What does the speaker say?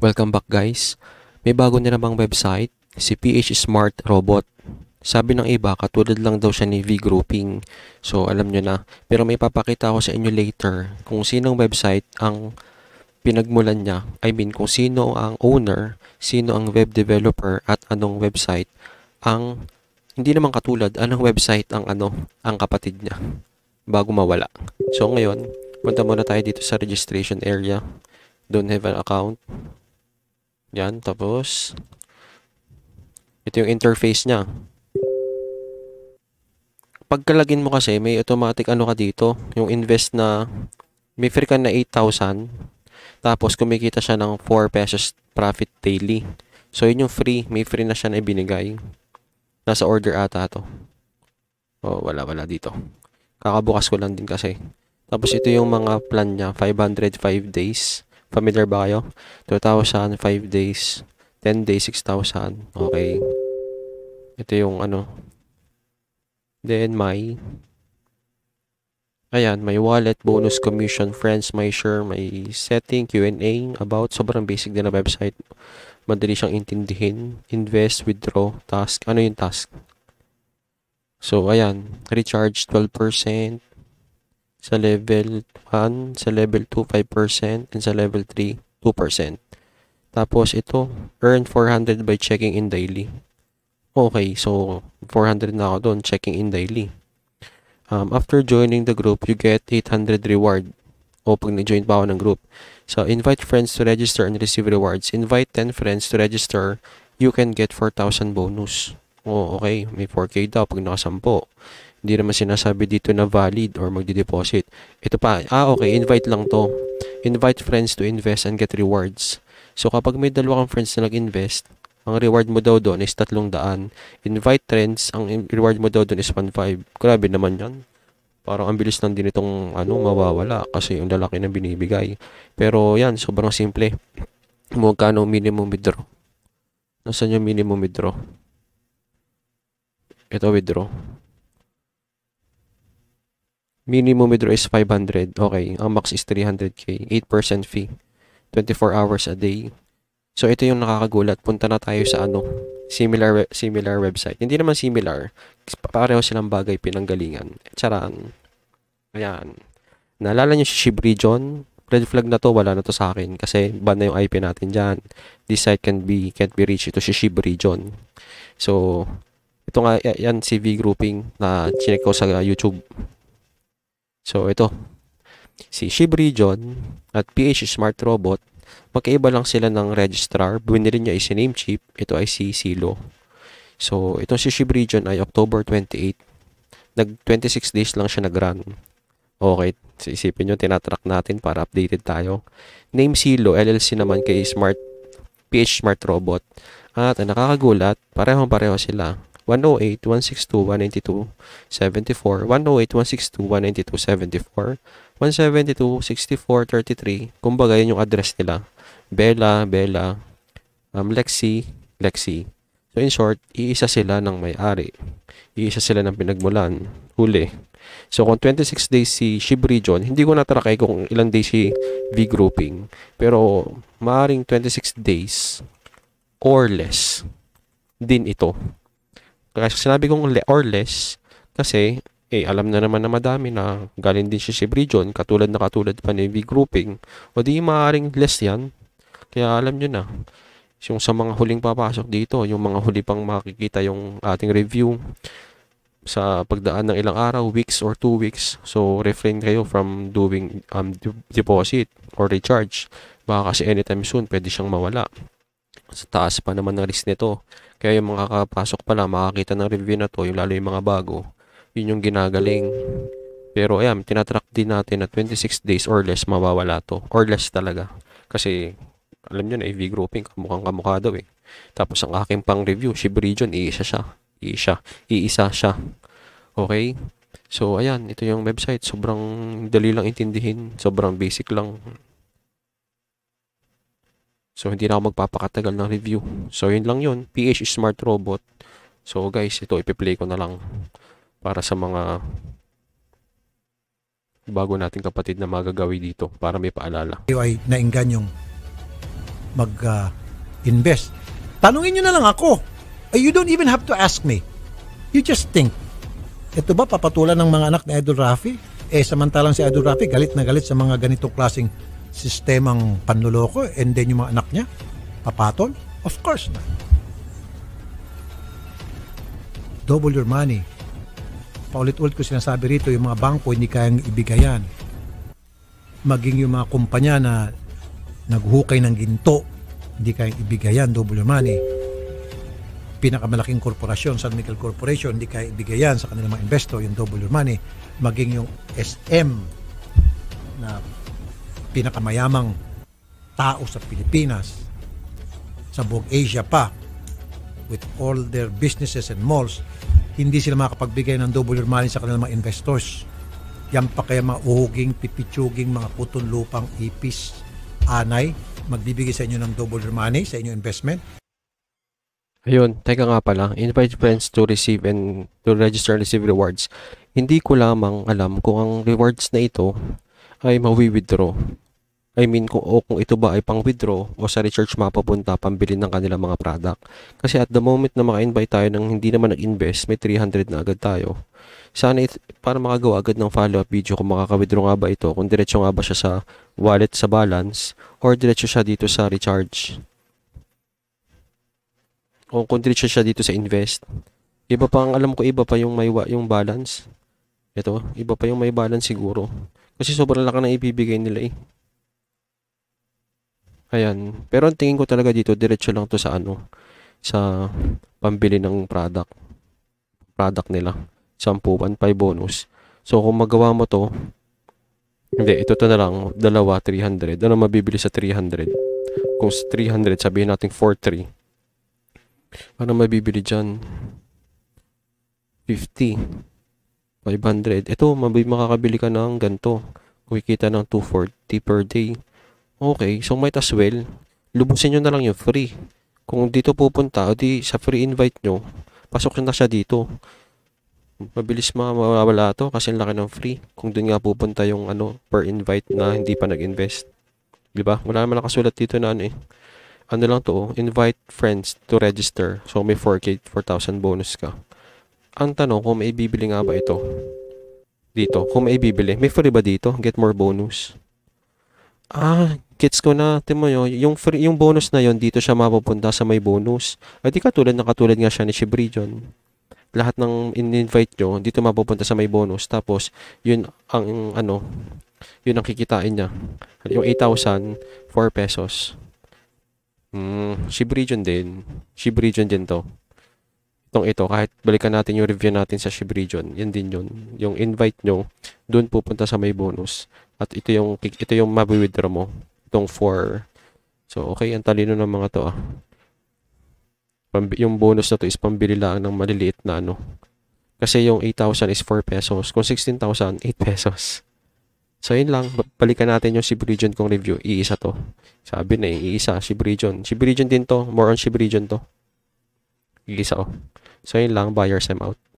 Welcome back guys. May bago na namang website, si PH Smart Robot. Sabi ng iba, katulad lang daw siya ni V-Grouping. So alam nyo na. Pero may papakita ko sa inyo later kung sinong website ang pinagmulan niya. I mean, kung sino ang owner, sino ang web developer at anong website ang hindi naman katulad anong website ang ano ang kapatid niya bago mawala. So ngayon, punta muna tayo dito sa registration area. Don't have an account. Yan, tapos ito yung interface niya. Pagkalagin mo kasi, may automatic ano ka dito, yung invest na may free ka na 8,000 tapos kumikita siya ng 4 pesos profit daily. So yun yung free, may free na siya na ibinigay. Nasa order ata to. Oh, wala wala dito. Kakabukas ko lang din kasi. Tapos ito yung mga plan niya, 505 days. Familiar ba kayo? 2,000, 5 days, 10 days, 6,000. Okay. Ito yung ano. Then my Ayan, may wallet, bonus, commission, friends, my share, may setting, Q&A, about, sobrang basic din na website. Madali siyang intindihin. Invest, withdraw, task. Ano yung task? So, ayan, recharge 12%, sa level 1, sa level 2, 5%, and sa level 3, 2%. Tapos ito, earn 400 by checking in daily. Okay, so 400 na ako doon, checking in daily. Um, after joining the group, you get 800 reward. O pag nag-join pa ako ng group. So, invite friends to register and receive rewards. Invite 10 friends to register, you can get 4,000 bonus. Oh, okay. May 4K daw pag nakasampo. Hindi naman sinasabi dito na valid or magdi-deposit. Ito pa, ah okay, invite lang to. Invite friends to invest and get rewards. So kapag may dalawa kang friends na nag-invest, ang reward mo daw doon is 300. Invite friends, ang reward mo daw doon is 1.5. Grabe naman yan. Parang ang bilis lang din itong ano, mawawala kasi yung lalaki na binibigay. Pero yan, sobrang simple. Magkano minimum withdraw? Nasaan yung minimum withdraw? Ito withdraw. Minimum withdraw is 500. Okay, ang max is 300k. 8% fee. 24 hours a day. So ito yung nakakagulat. Punta na tayo sa ano, similar similar website. Hindi naman similar. Pareho silang bagay pinanggalingan. Charan. Ayan. Naalala niyo si Shib Region? Red flag na to, wala na to sa akin kasi ban na yung IP natin diyan. This site can be can't be reached ito si Shib Region. So ito nga yan si V grouping na chinek ko sa YouTube. So ito si Shib Region at PH Smart Robot magkaiba lang sila ng registrar. Binili niya is si Namecheap. Ito ay si Silo. So, itong si Shib Region ay October 28. Nag 26 days lang siya nag-run. Okay, isipin nyo, tinatrack natin para updated tayo. Name Silo, LLC naman kay Smart, PH Smart Robot. At nakakagulat, parehong-pareho sila. 108, 162, 192, 74, 108, 162, 192, 74, 172, 64, 33. Kumbaga, yun yung address nila. Bella, Bella, um, Lexi, Lexi. So, in short, iisa sila ng may-ari. Iisa sila ng pinagmulan. Huli. So, kung 26 days si Shib Region, hindi ko natrakay kung ilang days si V-Grouping. Pero, maaring 26 days or less din ito. Kaya sinabi kong le or less, kasi, eh, alam na naman na madami na galing din si Shib Region, katulad na katulad pa ni V-Grouping. O di maaring less yan. Kaya alam nyo na, yung sa mga huling papasok dito, yung mga huli pang makikita yung ating review, sa pagdaan ng ilang araw, weeks or two weeks. So, refrain kayo from doing um, deposit or recharge. Baka kasi anytime soon, pwede siyang mawala. Sa taas pa naman ng risk nito. Kaya yung mga kakapasok pa lang, makakita ng review na to, yung lalo yung mga bago, yun yung ginagaling. Pero ayan, tinatrack din natin na 26 days or less mawawala to. Or less talaga. Kasi, alam nyo na, AV grouping, kamukhang kamukha daw eh. Tapos ang aking pang review, Shib Region, iisa siya iisa, iisa siya. Okay? So, ayan, ito yung website. Sobrang dali lang intindihin. Sobrang basic lang. So, hindi na ako magpapakatagal ng review. So, yun lang yun. PH Smart Robot. So, guys, ito ipi-play ko na lang para sa mga bago nating kapatid na magagawi dito para may paalala. Kayo ay naingganyong mag-invest. Tanungin nyo na lang ako. You don't even have to ask me. You just think. Ito ba papatulan ng mga anak ni Idol Rafi? Eh, samantalang si Idol Rafi galit na galit sa mga ganitong klaseng sistemang panluloko and then yung mga anak niya, papatol? Of course not. Double your money. Paulit-ulit ko sinasabi rito, yung mga bangko hindi kayang ibigayan. Maging yung mga kumpanya na naghukay ng ginto, hindi kayang ibigayan, double your money. Pinakamalaking korporasyon, San Miguel Corporation, hindi kaya ibigayan sa kanilang mga investor, yung double your money. Maging yung SM na pinakamayamang tao sa Pilipinas, sa buong Asia pa, with all their businesses and malls, hindi sila makapagbigay ng double money sa kanilang mga investors. Yan pa kaya mga uhuging, pipitsuging, mga puton lupang ipis, anay, magbibigay sa inyo ng double money sa inyong investment. Ayun, teka nga pala, invite friends to receive and to register and receive rewards. Hindi ko lamang alam kung ang rewards na ito ay mawi-withdraw. I mean, kung, o kung ito ba ay pang-withdraw o sa recharge mapapunta pambili ng kanilang mga product. Kasi at the moment na maka-invite tayo ng hindi naman nag-invest, may 300 na agad tayo. Sana it, para makagawa agad ng follow-up video kung makaka-withdraw nga ba ito, kung diretso nga ba siya sa wallet sa balance or diretso siya dito sa recharge. O kung diretso siya dito sa invest. Iba pa ang alam ko, iba pa yung may yung balance. Ito, iba pa yung may balance siguro. Kasi sobrang laki na ibibigay nila eh. Ayan. Pero ang tingin ko talaga dito, diretso lang to sa ano, sa pambili ng product. Product nila. 10, 1.5 bonus. So, kung magawa mo to, hindi, ito to na lang, dalawa, 300. Ano mabibili sa 300? Kung sa 300, sabihin natin 4.3. Ano mabibili dyan? 50. 500. Ito, mabi makakabili ka ng ganito. Kumikita ng 240 per day. Okay, so might as well, lubusin nyo na lang yung free. Kung dito pupunta, o di sa free invite nyo, pasok na siya dito. Mabilis mga mawawala to kasi laki ng free. Kung dun nga pupunta yung ano, per invite na hindi pa nag-invest. Di ba? Wala naman nakasulat dito na ano eh. Ano lang to, oh, invite friends to register. So may 4K, 4,000 bonus ka. Ang tanong, kung may bibili nga ba ito? Dito, kung may bibili. May free ba dito? Get more bonus. Ah, gets ko na. Timo yo, yung free, yung bonus na yon dito siya mapupunta sa may bonus. Ay di katulad na katulad nga siya ni Shibrijon. Lahat ng in-invite nyo, dito mapupunta sa may bonus. Tapos, yun ang ano, yun ang kikitain niya. Yung 8,000, 4 pesos. Hmm, Shibrijon din. Shibrijon din to. Itong ito, kahit balikan natin yung review natin sa Shibrijon, yan din yun. Yung invite nyo, doon pupunta sa may bonus. At ito yung ito yung mabi-withdraw mo. Itong 4. So, okay, ang talino ng mga to ah. Yung bonus na to is pambili lang ng maliliit na ano. Kasi yung 8,000 is 4 pesos. Kung 16,000, 8 pesos. So, yun lang. Ba- Balikan natin yung Shibrijon kong review. Iisa to. Sabi na eh, iisa. Shibrijon. Shibrijon din to. More on Shibrijon to. Iisa oh. So, yun lang. Buyers, I'm out.